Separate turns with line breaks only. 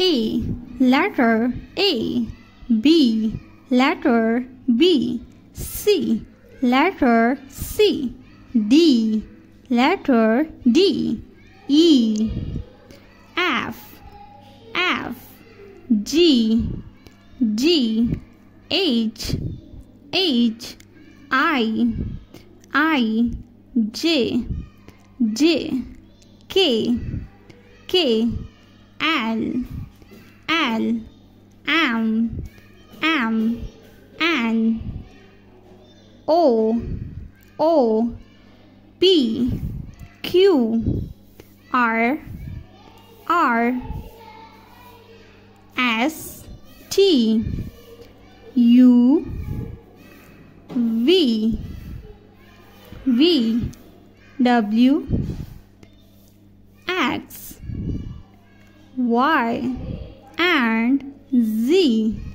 A letter A. B letter B. C letter C. D letter D. E. F F. G. G. H. H. I. I. J. J. K. K. L L. M M N O. O. P. Q. R. R. S. T. U. V. V. W. X. Y and Z